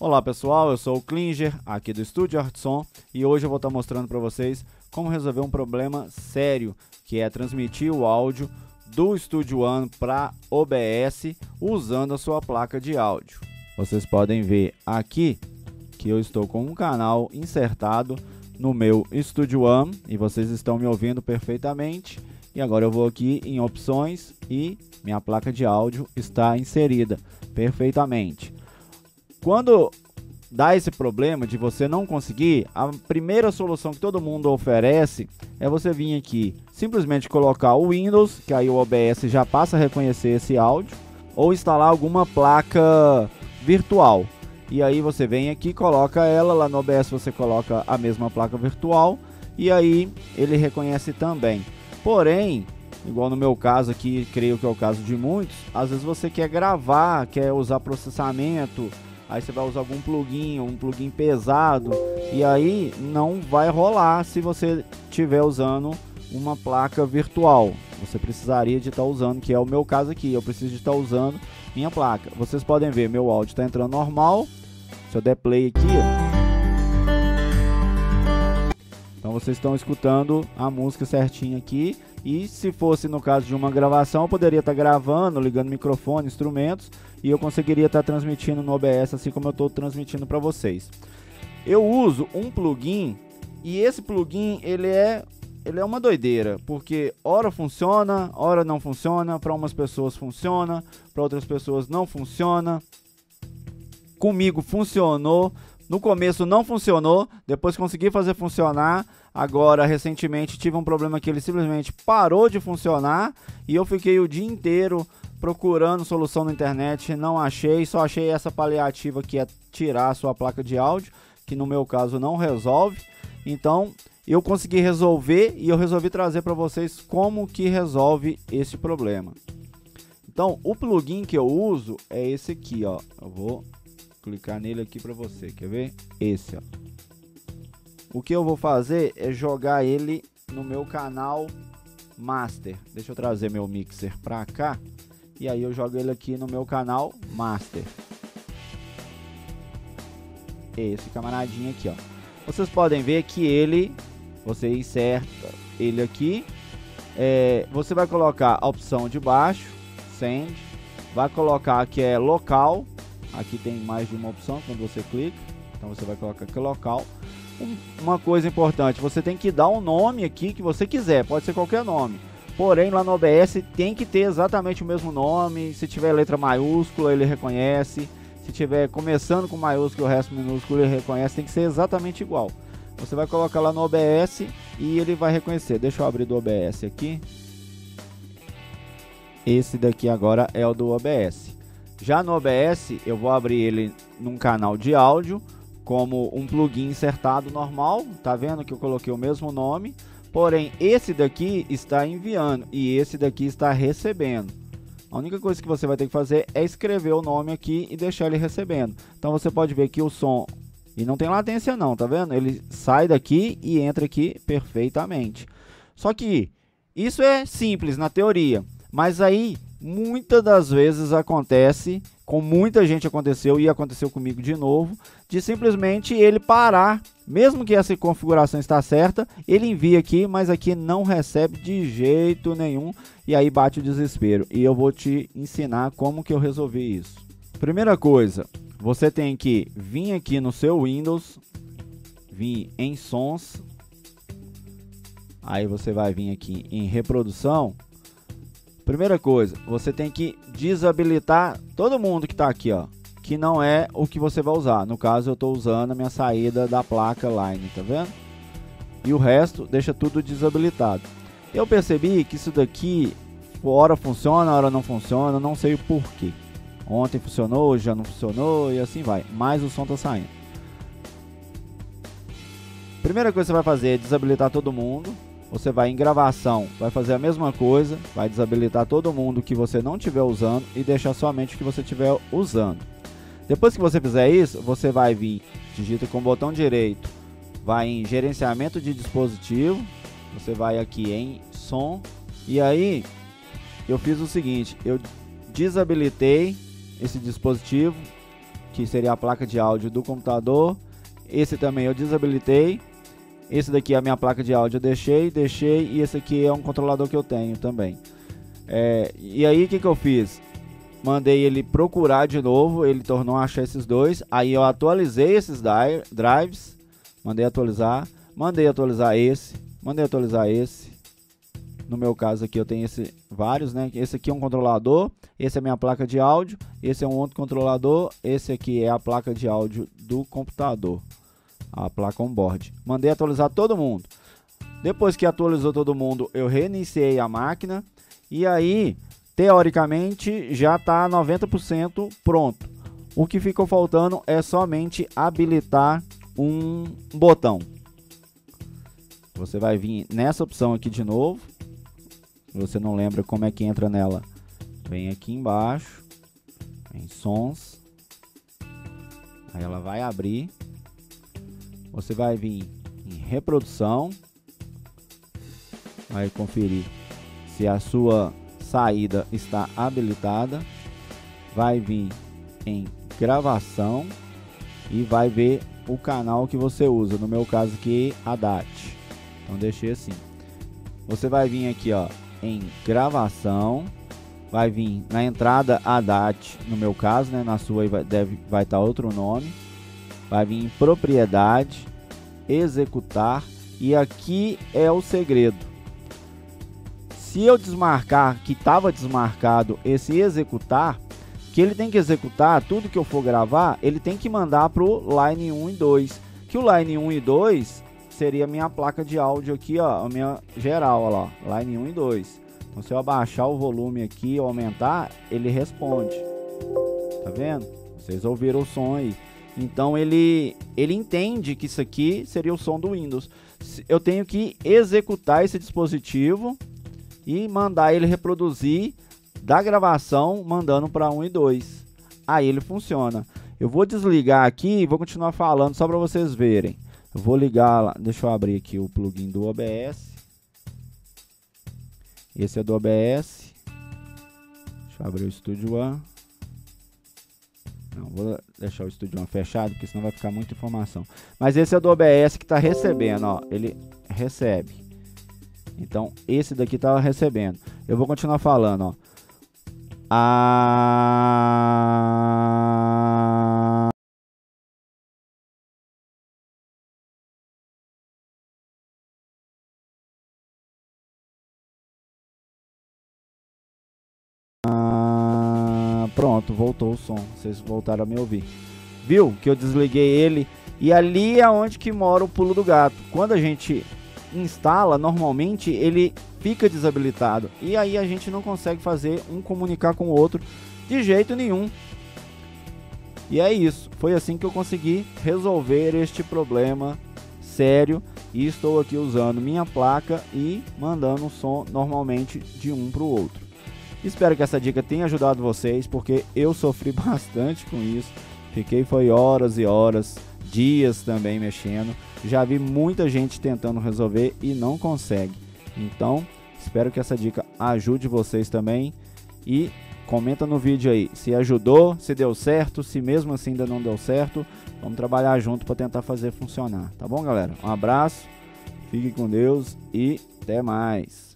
Olá pessoal, eu sou o Klinger, aqui do Estúdio Artson, e hoje eu vou estar mostrando para vocês como resolver um problema sério, que é transmitir o áudio do Studio One para OBS usando a sua placa de áudio. Vocês podem ver aqui que eu estou com um canal insertado no meu Studio One e vocês estão me ouvindo perfeitamente. E agora eu vou aqui em opções e minha placa de áudio está inserida perfeitamente. Quando dá esse problema de você não conseguir, a primeira solução que todo mundo oferece é você vir aqui, simplesmente colocar o Windows, que aí o OBS já passa a reconhecer esse áudio, ou instalar alguma placa virtual. E aí você vem aqui, coloca ela, lá no OBS você coloca a mesma placa virtual e aí ele reconhece também. Porém, igual no meu caso aqui, creio que é o caso de muitos, às vezes você quer gravar, quer usar processamento, aí você vai usar algum plugin, um plugin pesado, e aí não vai rolar se você estiver usando uma placa virtual. Você precisaria de estar tá usando, que é o meu caso aqui, eu preciso de estar tá usando minha placa. Vocês podem ver, meu áudio está entrando normal. Se eu der play aqui, então vocês estão escutando a música certinha aqui. E se fosse no caso de uma gravação, eu poderia estar tá gravando, ligando microfone, instrumentos e eu conseguiria estar tá transmitindo no OBS assim como eu estou transmitindo para vocês. Eu uso um plugin e esse plugin ele é ele é uma doideira, porque hora funciona, hora não funciona, para umas pessoas funciona, para outras pessoas não funciona. Comigo funcionou, no começo não funcionou, depois consegui fazer funcionar. Agora, recentemente, tive um problema que ele simplesmente parou de funcionar e eu fiquei o dia inteiro procurando solução na internet, não achei, só achei essa paliativa que é tirar a sua placa de áudio, que no meu caso não resolve. Então, eu consegui resolver e eu resolvi trazer para vocês como que resolve esse problema. Então, o plugin que eu uso é esse aqui, ó. Eu vou clicar nele aqui para você, quer ver? Esse, ó. O que eu vou fazer é jogar ele no meu canal Master. Deixa eu trazer meu mixer para cá e aí eu jogo ele aqui no meu canal Master. Esse camaradinho aqui, ó. Vocês podem ver que ele, você inserta ele aqui. É, você vai colocar a opção de baixo, Send. Vai colocar que é local. Aqui tem mais de uma opção quando você clica. Então você vai colocar aqui local. Um, uma coisa importante, você tem que dar um nome aqui que você quiser. Pode ser qualquer nome. Porém, lá no OBS tem que ter exatamente o mesmo nome. Se tiver letra maiúscula, ele reconhece. Se tiver começando com maiúsculo e o resto minúsculo, ele reconhece. Tem que ser exatamente igual. Você vai colocar lá no OBS e ele vai reconhecer. Deixa eu abrir do OBS aqui. Esse daqui agora é o do OBS. Já no OBS, eu vou abrir ele num canal de áudio como um plugin insertado normal. Tá vendo que eu coloquei o mesmo nome? Porém, esse daqui está enviando e esse daqui está recebendo. A única coisa que você vai ter que fazer é escrever o nome aqui e deixar ele recebendo. Então você pode ver que o som e não tem latência não, tá vendo? Ele sai daqui e entra aqui perfeitamente. Só que isso é simples na teoria, mas aí muitas das vezes acontece, com muita gente aconteceu e aconteceu comigo de novo, de simplesmente ele parar mesmo que essa configuração está certa, ele envia aqui, mas aqui não recebe de jeito nenhum e aí bate o desespero. E eu vou te ensinar como que eu resolvi isso. Primeira coisa, você tem que vir aqui no seu Windows, vir em sons, aí você vai vir aqui em reprodução. Primeira coisa, você tem que desabilitar todo mundo que está aqui, ó que não é o que você vai usar. No caso, eu estou usando a minha saída da placa Line, tá vendo? E o resto deixa tudo desabilitado. Eu percebi que isso daqui, hora funciona, hora não funciona, não sei o porquê. Ontem funcionou, já não funcionou e assim vai. Mas o som está saindo. Primeira coisa que você vai fazer é desabilitar todo mundo. Você vai em gravação, vai fazer a mesma coisa, vai desabilitar todo mundo que você não estiver usando e deixar somente o que você estiver usando. Depois que você fizer isso, você vai vir, digita com o botão direito, vai em gerenciamento de dispositivo, você vai aqui em som e aí eu fiz o seguinte, eu desabilitei esse dispositivo, que seria a placa de áudio do computador. Esse também eu desabilitei. Esse daqui é a minha placa de áudio eu deixei, deixei. E esse aqui é um controlador que eu tenho também. É, e aí o que, que eu fiz? Mandei ele procurar de novo, ele tornou achar esses dois. Aí eu atualizei esses drives, mandei atualizar, mandei atualizar esse, mandei atualizar esse. No meu caso aqui eu tenho esse vários, né? Esse aqui é um controlador, esse é minha placa de áudio, esse é um outro controlador, esse aqui é a placa de áudio do computador, a placa on-board. Mandei atualizar todo mundo. Depois que atualizou todo mundo, eu reiniciei a máquina e aí, teoricamente, já está 90% pronto. O que ficou faltando é somente habilitar um botão. Você vai vir nessa opção aqui de novo. Você não lembra como é que entra nela, vem aqui embaixo, em sons. Aí ela vai abrir. Você vai vir em reprodução. Vai conferir se a sua saída está habilitada, vai vir em gravação e vai ver o canal que você usa. No meu caso aqui, a DAT. Então deixei assim. Você vai vir aqui, ó, em gravação, vai vir na entrada ADAT, no meu caso, né, na sua vai deve vai estar outro nome. Vai vir em propriedade, executar e aqui é o segredo se eu desmarcar que estava desmarcado esse executar, que ele tem que executar tudo que eu for gravar, ele tem que mandar para o line 1 e 2. Que o line 1 e 2 seria a minha placa de áudio aqui, ó, a minha geral, ó lá, line 1 e 2. Então se eu abaixar o volume aqui ou aumentar, ele responde. Tá vendo? Vocês ouviram o som aí. Então ele ele entende que isso aqui seria o som do Windows. Eu tenho que executar esse dispositivo e mandar ele reproduzir da gravação, mandando para 1 e 2. Aí ele funciona. Eu vou desligar aqui e vou continuar falando só para vocês verem. Eu vou ligar deixa eu abrir aqui o plugin do OBS. Esse é do OBS. Deixa eu abrir o Studio One. Não, vou deixar o One fechado, porque senão vai ficar muita informação. Mas esse é do OBS que está recebendo, ó. Ele recebe. Então, esse daqui estava recebendo. Eu vou continuar falando, ó. Ah... Pronto, voltou o som. Vocês voltaram a me ouvir. Viu que eu desliguei ele? E ali é onde que mora o pulo do gato. Quando a gente instala, normalmente ele fica desabilitado. E aí a gente não consegue fazer um comunicar com o outro de jeito nenhum. E é isso. Foi assim que eu consegui resolver este problema sério. E estou aqui usando minha placa e mandando o som normalmente de um para o outro. Espero que essa dica tenha ajudado vocês, porque eu sofri bastante com isso. Fiquei foi horas e horas, dias também mexendo. Já vi muita gente tentando resolver e não consegue. Então, espero que essa dica ajude vocês também e comenta no vídeo aí se ajudou, se deu certo, se mesmo assim ainda não deu certo. Vamos trabalhar junto para tentar fazer funcionar, tá bom, galera? Um abraço, fique com Deus e até mais.